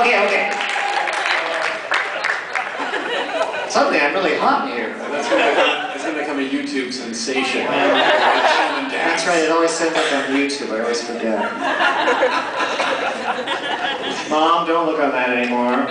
Okay, okay. Suddenly I'm really hot in here. That's going to become a YouTube sensation. That's right, it always ends up on YouTube. I always forget. Mom, don't look on that anymore.